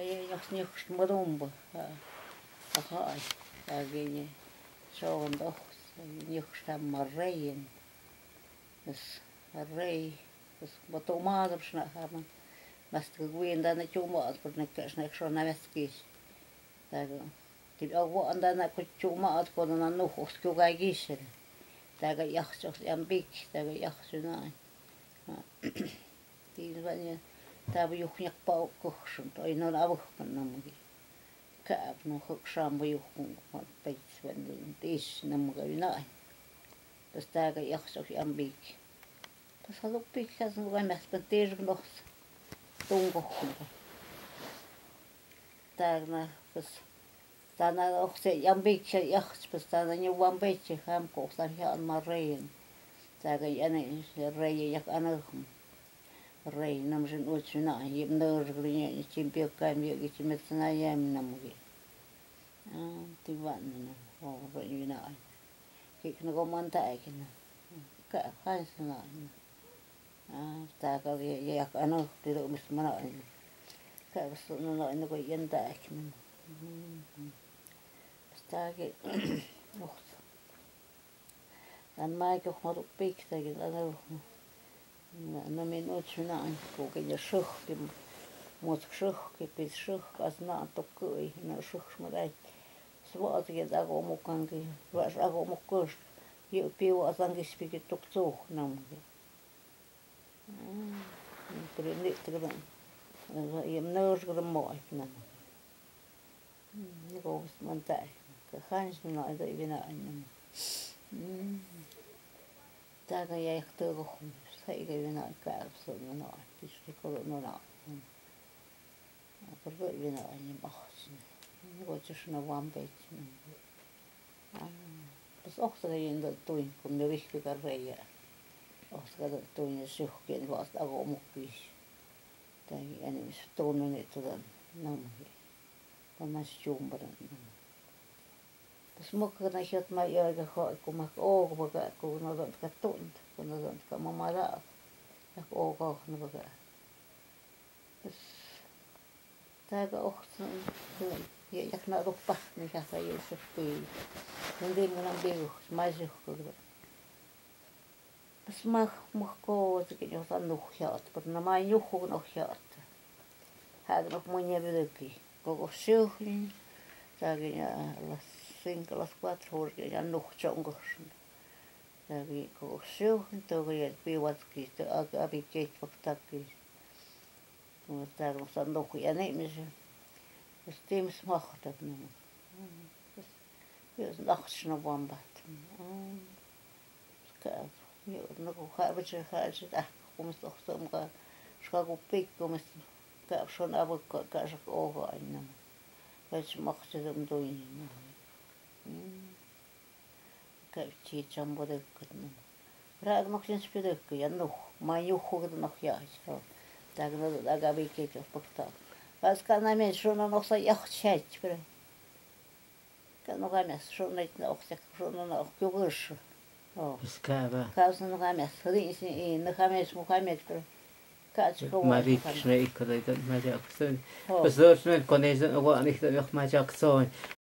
Ясных мрумбы. Ага, агине. Шоундох, нихштам маррейн. С рей. С батумазов шнахаман. Мастыгвин да на чумат, пурнекешнек шо на вескиш. Так, Тип агво анда на кучума откуда на нуху скюга гишер. Тага яхсох ямбик, тага яхсунай. Тизвания. Dat het joma, het kon dan nog of het kwijt gisteren. Dago jacht zo aan bik, dago jacht zo na. Die wanneer daar je ook pauw kochen, dat je nou ook kan nemen. Kaap nog ook samen je gewoon beetje wanneer het is nemen na. Dus dago jacht zo aan bik. Рей, нам же очень на, им на разгрыня, чем пеками, и чем это на яме нам ги. Ты ванна на, о, рей на, кик на гомантай кина, как хай сна, так как я как оно ты до мис мана, как что на на на кой янта кина. Стаги, ох, ан майка хмару пик, так и на руку. наминочна кугея шыхтим моцк шыхки пис шых казна токкый на шых шмырай сват едаго муканги вашаго мукош ю пиво азанги спиги токцох нам прилит тогда Емнож громой нам. Никого смотай. Каханч не надо и вина нам. täällä jäihtö rohmusta eikä yönä käypsä minä artisti kolonona. Korvo yönä aini mahsin. Ruotsisena vaan peitsin. Pas ohtajien tuin kun ne vihkikar reijä. Ohtajien tuin ja syhkien vasta akomukkiis. Tai enemmissä tunnen, että tämän namuhi. Tämä on juumparan namuhi. Muka na hiot ma yoga ho ko ma o ko ba ko no don ka tund ko no don ka mama da. Ja o ko no ba. Tas ta ga och je jak na ropa ni ja ka yo se pi. Hindi mo nang bigo, mais ko. Tas ma mo ko te ke yo tan no hiot, ਪਰ na ma yo ko no hiot. Ha no mo ni biduki. Ko ko shuhin. Ta ga ya las 5 a las 4 hoor je ja nog chongos. Daar wie ko zo to je bi wat ki te ag abi ke fakta ki. Mo daar ons dan nog ja nee mis. Dus team smacht dat nu. Dus nachts nog je ga je daar kom toch zo maar. Ska go pik kom is ka schon aber ka ka ook aan. Wat mag je dan doen? Кайчи чамбоды кытны. Раг махсин спидек я ну, маю хугд нах я. Так на дага бике чо пакта. Вас кана мен шуна нохса ях чач бир. Кана гамес шуна ит нохса шуна нох кюгыш. О. Skava. Касын гамес. Рис и на гамес мухаммед бир. Кач ко. Marie Krishna ikkada ida Maria Akson. О. Besörs men konezen och var nicht jag Maria Akson.